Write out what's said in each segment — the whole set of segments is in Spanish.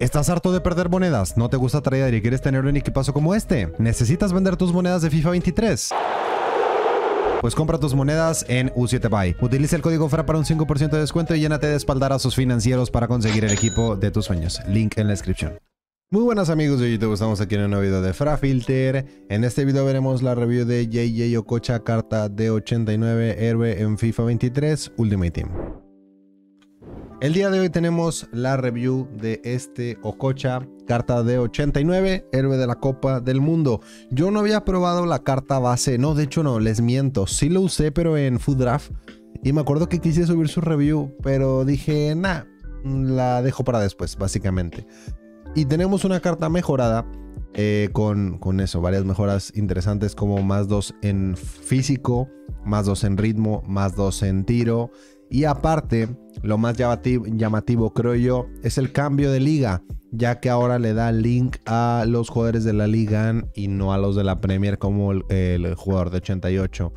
¿Estás harto de perder monedas? ¿No te gusta trader y quieres tener un equipazo como este? ¿Necesitas vender tus monedas de FIFA 23? Pues compra tus monedas en U7Buy. Utiliza el código FRA para un 5% de descuento y llénate de espaldarazos financieros para conseguir el equipo de tus sueños. Link en la descripción. Muy buenas amigos de YouTube, estamos aquí en un nuevo video de FraFilter. En este video veremos la review de JJ Okocha, carta de 89 héroe en FIFA 23 Ultimate Team. El día de hoy tenemos la review de este Okocha, carta de 89, héroe de la Copa del Mundo. Yo no había probado la carta base, no, de hecho no, les miento, sí lo usé pero en Food Draft. Y me acuerdo que quise subir su review, pero dije, nah, la dejo para después, básicamente. Y tenemos una carta mejorada eh, con, con, eso, varias mejoras interesantes como más 2 en físico, más 2 en ritmo, más 2 en tiro. Y aparte, lo más llamativo, creo yo es el cambio de liga, ya que ahora le da link a los jugadores de la liga y no a los de la Premier como el, jugador de 88.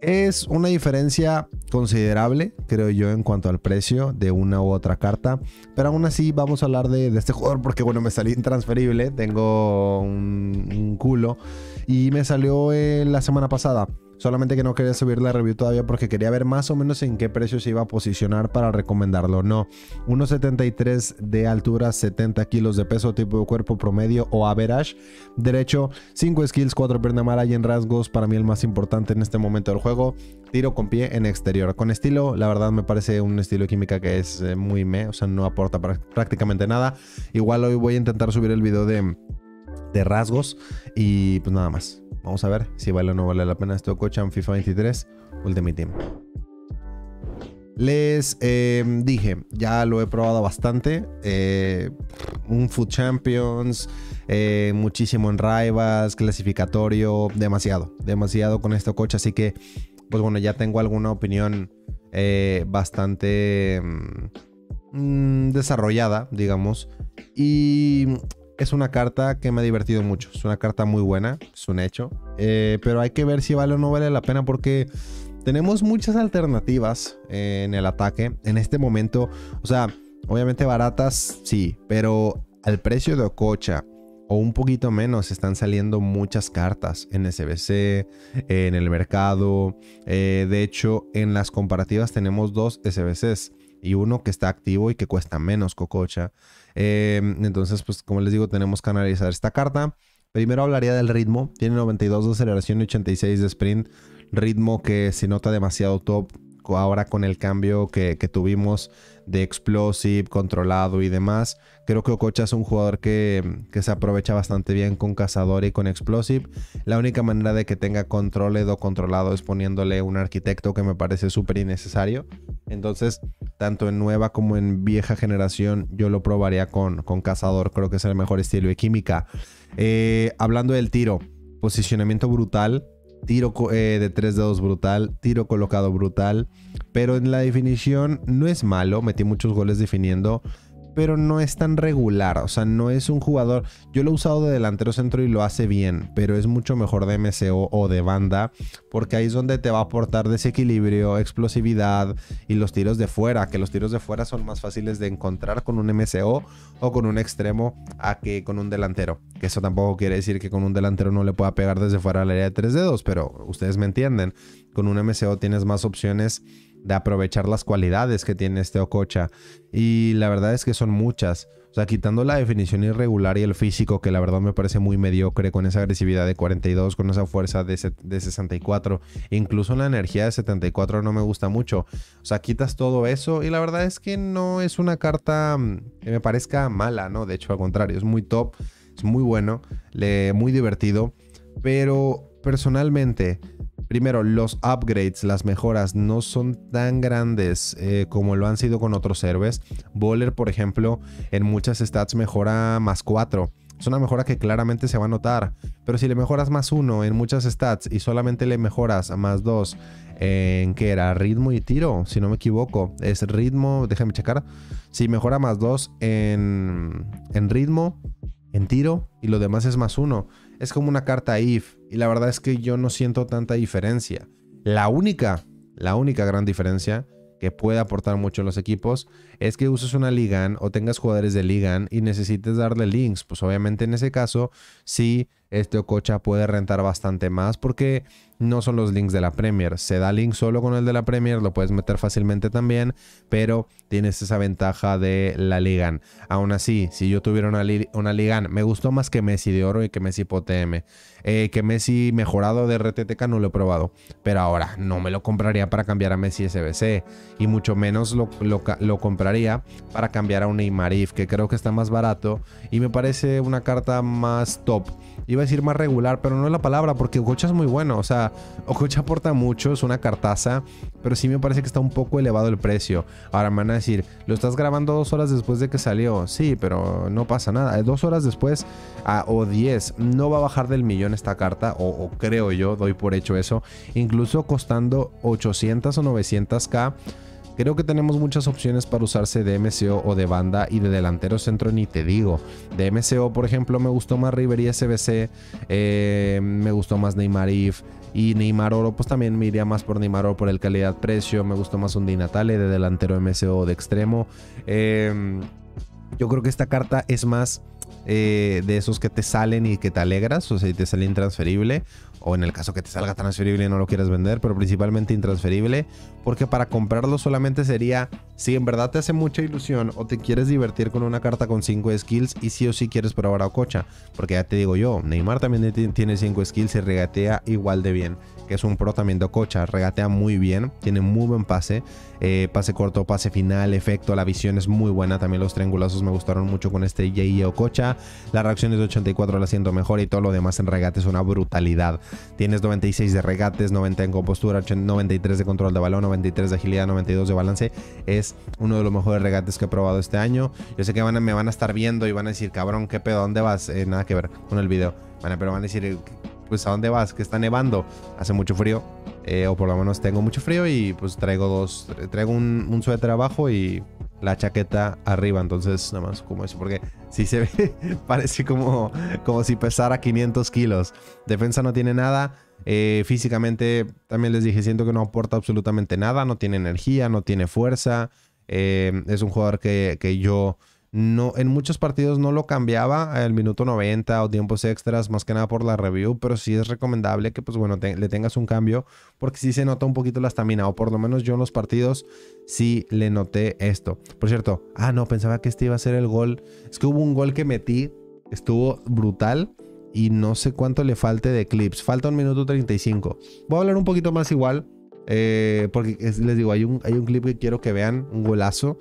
Es una diferencia considerable, creo yo, en cuanto al precio de una u otra carta. Pero aún así vamos a hablar de, este jugador porque, bueno, me salió intransferible. Tengo un, un culo. Y me salió eh, la semana pasada. Solamente que no quería subir la review todavía porque quería ver más o menos en qué precio se iba a posicionar para recomendarlo. No, 1,73 de altura, 70 kilos de peso, tipo de cuerpo promedio o average. Derecho, 5 skills, 4 pierna mala y en rasgos. Para mí el más importante en este momento del juego. Tiro con pie en exterior. Con estilo, la verdad me parece un estilo química que es eh, muy me, o sea, no aporta prácticamente nada. Igual hoy voy a intentar subir el video de, de rasgos y pues nada más. Vamos a ver si vale o no vale la pena este coche en FIFA 23 Ultimate Team. Les eh, dije, ya lo he probado bastante. Eh, un Food Champions, eh, muchísimo en Rivals, clasificatorio, demasiado, demasiado con este coche. Así que, pues bueno, ya tengo alguna opinión bastante mm, desarrollada, digamos. Y es una carta que me ha divertido mucho. Es una carta muy buena, es un hecho. Eh, pero hay que ver si vale o no vale la pena porque tenemos muchas alternativas en el ataque. En este momento, o sea, obviamente baratas, sí, pero al precio de Ococha o un poquito menos están saliendo muchas cartas en SBC, en el mercado. Eh, de hecho, en las comparativas tenemos dos SBCs y uno que está activo y que cuesta menos Cococha. Em, entonces, pues como les digo, tenemos que analizar esta carta. Primero hablaría del ritmo. Tiene 92 de aceleración y 86 de sprint. Ritmo que se nota demasiado top ahora con el cambio que, tuvimos de explosive, controlado y demás. Creo que Ococha es un jugador que, se aprovecha bastante bien con cazador y con explosive. La única manera de que tenga controled o controlado es poniéndole un arquitecto que me parece súper innecesario. Entonces, tanto en nueva como en vieja generación, yo lo probaría con, cazador. Creo que es el mejor estilo de química. Eh, hablando del tiro, posicionamiento brutal tiro eh, de tres dedos brutal, tiro colocado brutal, pero en la definición no es malo, metí muchos goles definiendo, pero no es tan regular. O sea, no es un jugador. Yo lo he usado de delantero centro y lo hace bien, pero es mucho mejor de MCO o de banda, porque ahí es donde te va a aportar desequilibrio, explosividad y los tiros de fuera, que los tiros de fuera son más fáciles de encontrar con un MCO o con un extremo a que con un delantero. Que eso tampoco quiere decir que con un delantero no le pueda pegar desde fuera al área de tres dedos, pero ustedes me entienden. Con un MCO tienes más opciones de aprovechar las cualidades que tiene este Ococha. Y la verdad es que son muchas. O sea, quitando la definición irregular y el físico, que la verdad me parece muy mediocre, con esa agresividad de 42, con esa fuerza de, de 64, incluso la energía de 74 no me gusta mucho. O sea, quitas todo eso y la verdad es que no es una carta mm, que me parezca mala, ¿no? De hecho, al contrario, es muy top, es muy bueno, le, muy divertido, pero personalmente Primero, los upgrades, las mejoras no son tan grandes eh, como lo han sido con otros héroes. Bowler, por ejemplo, en muchas stats mejora más 4. Es una mejora que claramente se va a notar. Pero si le mejoras más 1 en muchas stats y solamente le mejoras más 2 en que era ritmo y tiro, si no me equivoco. Es ritmo, déjame checar. Si mejora más 2 en, en ritmo, en tiro y lo demás es más 1 es como una carta if y la verdad es que yo no siento tanta diferencia. La única, la única gran diferencia que puede aportar mucho a los equipos es que uses una Ligan o tengas jugadores de Ligan y necesites darle links. Pues obviamente en ese caso sí este Ococha puede rentar bastante más porque no son los links de la Premier. Se da link solo con el de la Premier, lo puedes meter fácilmente también, pero tienes esa ventaja de la Ligan. Aún así, si yo tuviera una, una Ligan, me gustó más que Messi de oro y que Messi POTM. Eh, que Messi mejorado de RTTK no lo he probado, pero ahora no me lo compraría para cambiar a Messi SBC y mucho menos lo, lo, compraría para cambiar a un Neymar que creo que está más barato y me parece una carta más top. Iba a decir más regular, pero no es la palabra porque Ococha es muy bueno. O sea, Ococha aporta mucho, es una cartaza, pero sí me parece que está un poco elevado el precio. Ahora me van a decir, lo estás grabando dos horas después de que salió. Sí, pero no pasa nada. Dos horas después ah, o diez, no va a bajar del millón esta carta, o, creo yo, doy por hecho eso. Incluso costando 800 o 900k. Creo que tenemos muchas opciones para usarse de MCO o de banda y de delantero centro ni te digo. De MCO, por ejemplo, me gustó más River y SBC, eh, me gustó más Neymar If y Neymar Oro, pues también me iría más por Neymar Oro por el calidad-precio. Me gustó más un Di Natale de delantero MCO de extremo. Em, yo creo que esta carta es más eh, de esos que te salen y que te alegras, o sea, y te sale intransferible, o en el caso que te salga transferible y no lo quieres vender, pero principalmente intransferible, porque para comprarlo solamente sería si en verdad te hace mucha ilusión o te quieres divertir con una carta con 5 skills y sí o sí quieres probar a Ococha, porque ya te digo yo, Neymar también tiene 5 skills y regatea igual de bien que es un pro también de Ococha. Regatea muy bien, tiene muy buen pase. Eh, pase corto, pase final, efecto, la visión es muy buena. También los triangulazos me gustaron mucho con este J.E. Ococha. La reacción es de 84 la siento mejor y todo lo demás en regate es una brutalidad. Tienes 96 de regates, 90 en compostura, 93 de control de balón, 93 de agilidad, 92 de balance. Es uno de los mejores regates que he probado este año. Yo sé que me van a estar viendo y van a decir, cabrón, ¿qué pedo? ¿Dónde vas? Eh, nada que ver con el video. pero van a decir, pues ¿a dónde vas? Que está nevando, hace mucho frío, eh, o por lo menos tengo mucho frío y pues traigo dos, traigo un, suéter abajo y la chaqueta arriba, entonces nada más como eso, porque si se ve, parece como, como si pesara 500 kilos. Defensa no tiene nada, eh, físicamente también les dije, siento que no aporta absolutamente nada, no tiene energía, no tiene fuerza, eh, es un jugador que, que yo no, en muchos partidos no lo cambiaba al minuto 90 o tiempos extras, más que nada por la review, pero sí es recomendable que, pues bueno, le tengas un cambio, porque sí se nota un poquito la estamina, o por lo menos yo en los partidos sí le noté esto. Por cierto, ah, no, pensaba que este iba a ser el gol. Es que hubo un gol que metí, estuvo brutal. Y no sé cuánto le falte de clips. Falta un minuto 35. Voy a hablar un poquito más igual. Eh, porque les digo, hay un, hay un clip que quiero que vean. Un golazo.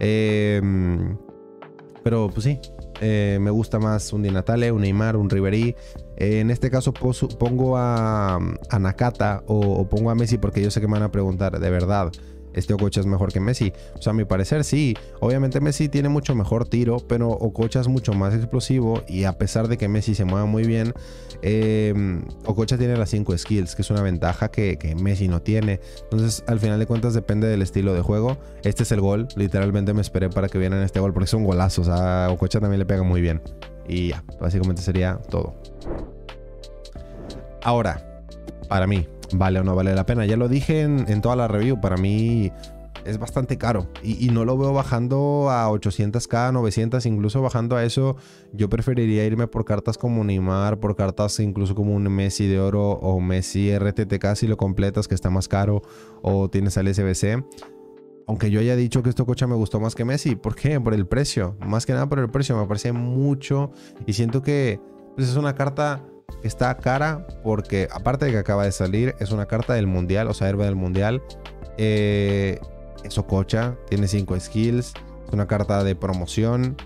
Eh, pero pues sí, eh, me gusta más un Di Natale, un Neymar, un Ribery. Eh, en este caso pongo a, Nakata o, pongo a Messi porque yo sé que me van a preguntar, de verdad, este Ococha es mejor que Messi. O sea, a mi parecer sí. Obviamente Messi tiene mucho mejor tiro, pero Ococha es mucho más explosivo y a pesar de que Messi se mueva muy bien, eh, Ococha tiene las 5 skills, que es una ventaja que, Messi no tiene. Entonces, al final de cuentas depende del estilo de juego. Este es el gol. Literalmente me esperé para que vieran este gol porque es un golazo. O sea, Ococha también le pega muy bien. Y ya, básicamente sería todo. Ahora, para mí, vale o no vale la pena. Ya lo dije en, toda la review, para mí es bastante caro y, no lo veo bajando a 800k, 900, incluso bajando a eso. Yo preferiría irme por cartas como Neymar, por cartas incluso como un Messi de oro o Messi RTTK si lo completas, que está más caro, o tienes al SBC. Aunque yo haya dicho que este coche me gustó más que Messi, ¿por qué? Por el precio, más que nada por el precio, me parece mucho y siento que pues, es una carta está cara porque, aparte de que acaba de salir, es una carta del mundial, o sea, herba del mundial. Eh, es Ococha, tiene 5 skills, es una carta de promoción.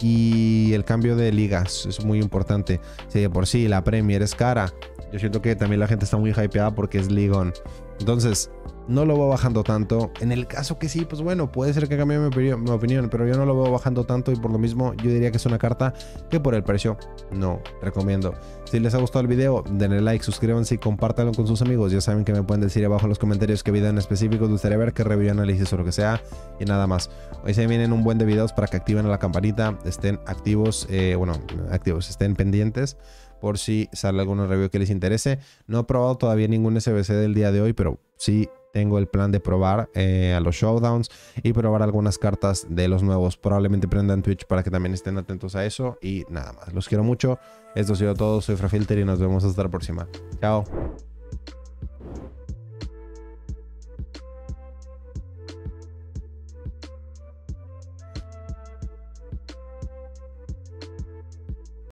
Y el cambio de ligas es muy importante. Si de por sí la Premier es cara, yo siento que también la gente está muy hypeada porque es Ligon. Entonces, no lo veo bajando tanto. En el caso que sí, pues bueno, puede ser que cambie mi, opinión, pero yo no lo veo bajando tanto y por lo mismo yo diría que es una carta que por el precio no recomiendo. Si les ha gustado el video, denle like, suscríbanse y compártanlo con sus amigos. Ya saben que me pueden decir abajo en los comentarios qué video en específico gustaría ver, qué review, análisis o lo que sea y nada más. Hoy se vienen un buen de videos para que activen la campanita, estén activos, eh, bueno, activos, estén pendientes por si sale alguna review que les interese. No he probado todavía ningún SBC del día de hoy, pero sí tengo el plan de probar eh, a los showdowns y probar algunas cartas de los nuevos. Probablemente prendan Twitch para que también estén atentos a eso. Y nada más, los quiero mucho. Esto ha sido todo. Soy Frafilter y nos vemos hasta la próxima. Chao.